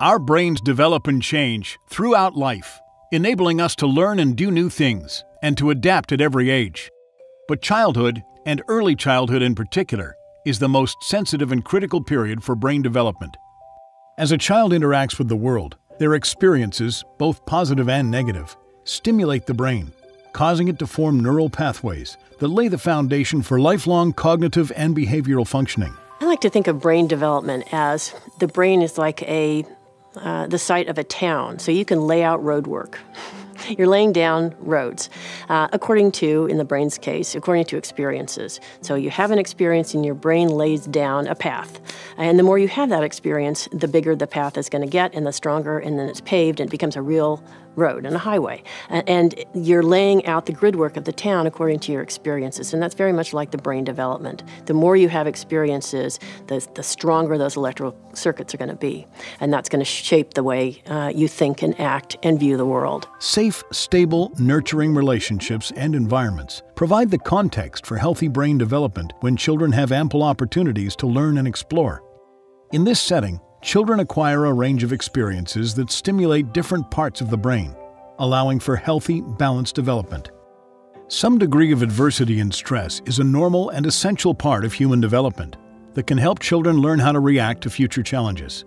Our brains develop and change throughout life, enabling us to learn and do new things and to adapt at every age. But childhood, and early childhood in particular, is the most sensitive and critical period for brain development. As a child interacts with the world, their experiences, both positive and negative, stimulate the brain, causing it to form neural pathways that lay the foundation for lifelong cognitive and behavioral functioning. I like to think of brain development as the brain is like a uh, the site of a town, so you can lay out road work. You're laying down roads, uh, according to, in the brain's case, according to experiences. So you have an experience and your brain lays down a path. And the more you have that experience, the bigger the path is going to get and the stronger, and then it's paved and it becomes a real road and a highway. And you're laying out the grid work of the town according to your experiences. And that's very much like the brain development. The more you have experiences, the, the stronger those electrical circuits are going to be. And that's going to shape the way uh, you think and act and view the world. Safe, stable, nurturing relationships and environments provide the context for healthy brain development when children have ample opportunities to learn and explore. In this setting, children acquire a range of experiences that stimulate different parts of the brain, allowing for healthy, balanced development. Some degree of adversity and stress is a normal and essential part of human development that can help children learn how to react to future challenges.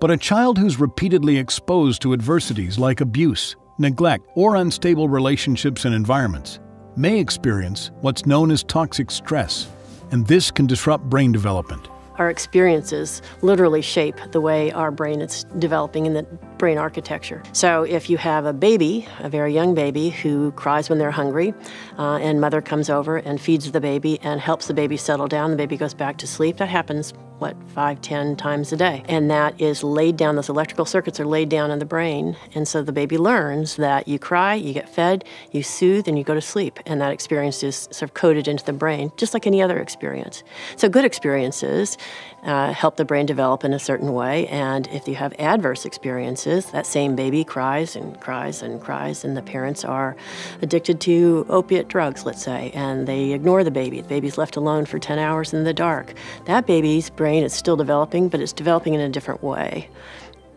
But a child who's repeatedly exposed to adversities like abuse, neglect, or unstable relationships and environments may experience what's known as toxic stress, and this can disrupt brain development our experiences literally shape the way our brain is developing in the brain architecture. So if you have a baby, a very young baby, who cries when they're hungry, uh, and mother comes over and feeds the baby and helps the baby settle down, the baby goes back to sleep, that happens what, five, ten times a day. And that is laid down, those electrical circuits are laid down in the brain. And so the baby learns that you cry, you get fed, you soothe, and you go to sleep. And that experience is sort of coded into the brain, just like any other experience. So good experiences uh, help the brain develop in a certain way. And if you have adverse experiences, that same baby cries and cries and cries, and the parents are addicted to opiate drugs, let's say, and they ignore the baby. The baby's left alone for 10 hours in the dark. That baby's brain is still developing, but it's developing in a different way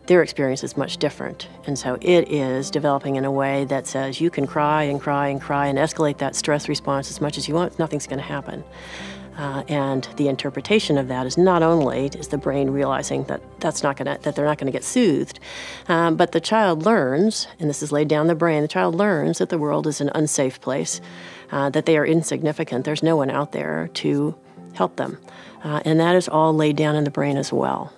their experience is much different. And so it is developing in a way that says you can cry and cry and cry and escalate that stress response as much as you want, nothing's going to happen. Uh, and the interpretation of that is not only is the brain realizing that that's not going to that they're not going to get soothed, um, but the child learns, and this is laid down the brain. The child learns that the world is an unsafe place, uh, that they are insignificant. There's no one out there to help them, uh, and that is all laid down in the brain as well.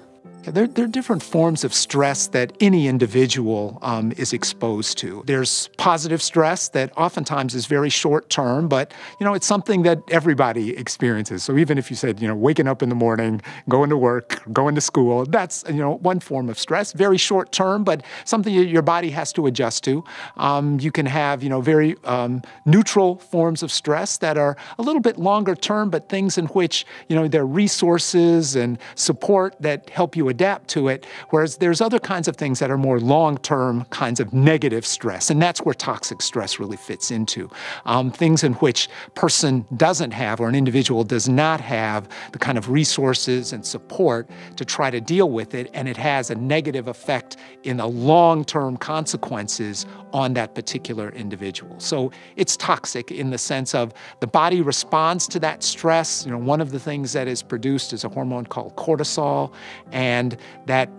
There, there, are different forms of stress that any individual um, is exposed to. There's positive stress that oftentimes is very short term, but you know it's something that everybody experiences. So even if you said you know waking up in the morning, going to work, going to school, that's you know one form of stress, very short term, but something your body has to adjust to. Um, you can have you know very um, neutral forms of stress that are a little bit longer term, but things in which you know there are resources and support that help you adapt to it. Whereas there's other kinds of things that are more long term kinds of negative stress. And that's where toxic stress really fits into. Um, things in which person doesn't have or an individual does not have the kind of resources and support to try to deal with it. And it has a negative effect in the long term consequences on that particular individual. So it's toxic in the sense of the body responds to that stress. You know, one of the things that is produced is a hormone called cortisol, and that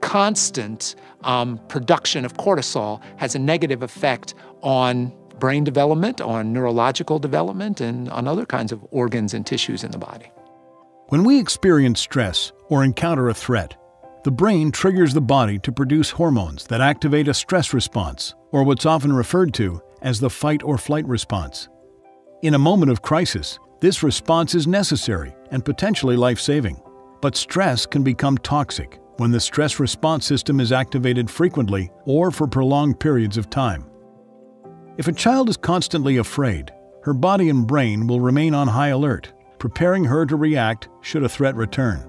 constant um, production of cortisol has a negative effect on brain development, on neurological development, and on other kinds of organs and tissues in the body. When we experience stress or encounter a threat, the brain triggers the body to produce hormones that activate a stress response, or what's often referred to as the fight or flight response. In a moment of crisis, this response is necessary and potentially life saving. But stress can become toxic when the stress response system is activated frequently or for prolonged periods of time. If a child is constantly afraid, her body and brain will remain on high alert, preparing her to react should a threat return.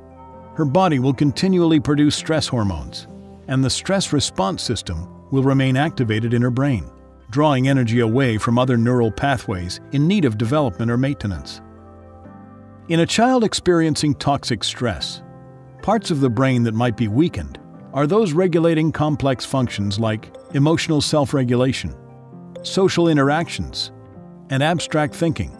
Her body will continually produce stress hormones, and the stress response system will remain activated in her brain, drawing energy away from other neural pathways in need of development or maintenance. In a child experiencing toxic stress, parts of the brain that might be weakened are those regulating complex functions like emotional self regulation, social interactions, and abstract thinking.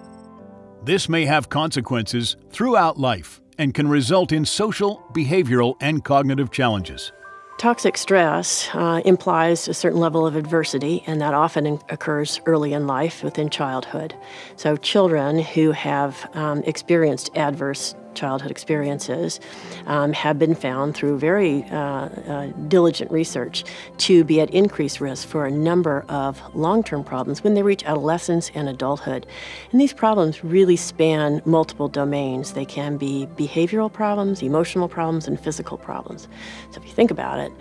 This may have consequences throughout life and can result in social, behavioral, and cognitive challenges. Toxic stress uh, implies a certain level of adversity, and that often occurs early in life within childhood. So, children who have um, experienced adverse childhood experiences um, have been found through very uh, uh, diligent research to be at increased risk for a number of long term problems when they reach adolescence and adulthood. And these problems really span multiple domains. They can be behavioral problems, emotional problems, and physical problems. So if you think about it,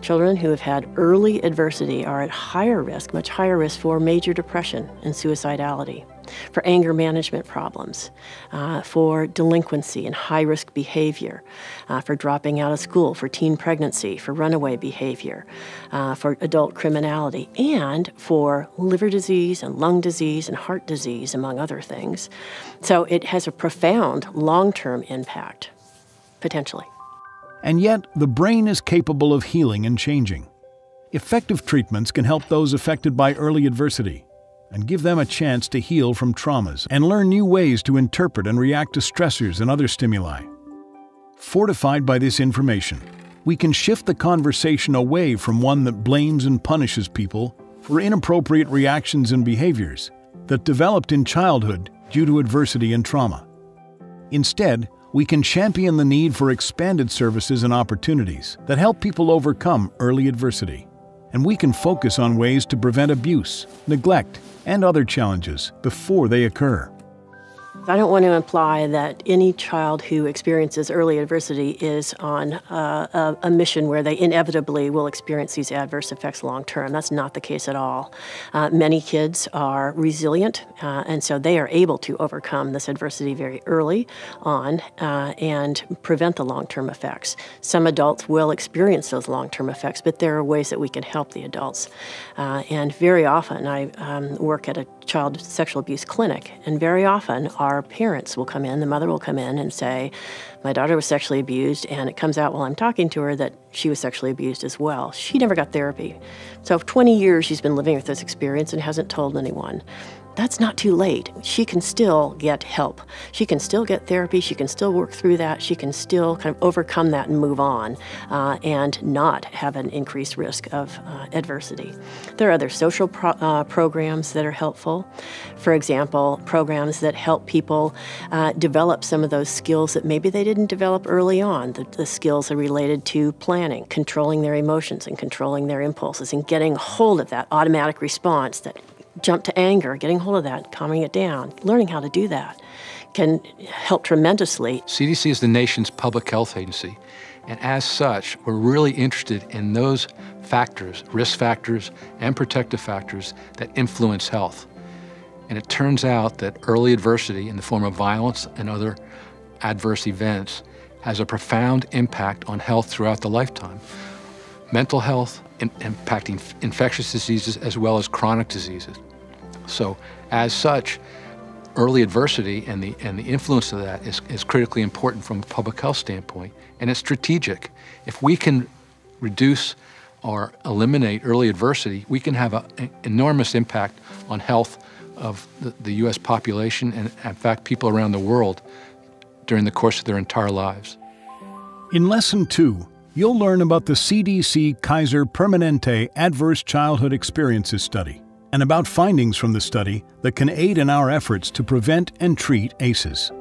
Children who have had early adversity are at higher risk, much higher risk for major depression and suicidality for anger management problems, uh, for delinquency and high risk behavior, uh, for dropping out of school, for teen pregnancy, for runaway behavior, uh, for adult criminality, and for liver disease and lung disease and heart disease, among other things. So it has a profound long term impact, potentially. And yet, the brain is capable of healing and changing. Effective treatments can help those affected by early adversity and give them a chance to heal from traumas and learn new ways to interpret and react to stressors and other stimuli. Fortified by this information, we can shift the conversation away from one that blames and punishes people for inappropriate reactions and behaviors that developed in childhood due to adversity and trauma. Instead, we can champion the need for expanded services and opportunities that help people overcome early adversity and we can focus on ways to prevent abuse, neglect, and other challenges before they occur. I don't want to imply that any child who experiences early adversity is on a, a, mission where they inevitably will experience these adverse effects long term. That's not the case at all. Uh, many kids are resilient, uh, and so they are able to overcome this adversity very early on uh, and prevent the long term effects. Some adults will experience those long term effects, but there are ways that we can help the adults. Uh, and very often, I um, work at a child sexual abuse clinic, and very often our parents will come in, the mother will come in and say, My daughter was sexually abused, and it comes out while I'm talking to her that she was sexually abused as well. She never got therapy. So, for 20 years, she's been living with this experience and hasn't told anyone that's not too late. She can still get help. She can still get therapy. She can still work through that. She can still kind of overcome that and move on uh, and not have an increased risk of uh, adversity. There are other social pro- uh, programs that are helpful. For example, programs that help people uh, develop some of those skills that maybe they didn't develop early on. The, the skills are related to planning, controlling their emotions, and controlling their impulses, and getting hold of that automatic response that jump to anger, getting hold of that, calming it down, learning how to do that can help tremendously. CDC is the nation's public health agency, and as such, we're really interested in those factors, risk factors, and protective factors that influence health. And it turns out that early adversity in the form of violence and other adverse events has a profound impact on health throughout the lifetime. Mental health, in, impacting infectious diseases as well as chronic diseases. So, as such, early adversity and the, and the influence of that is, is critically important from a public health standpoint, and it's strategic. If we can reduce or eliminate early adversity, we can have an enormous impact on health of the, the U.S. population and, in fact, people around the world during the course of their entire lives. In Lesson 2, you'll learn about the CDC Kaiser Permanente Adverse Childhood Experiences Study and about findings from the study that can aid in our efforts to prevent and treat ACEs.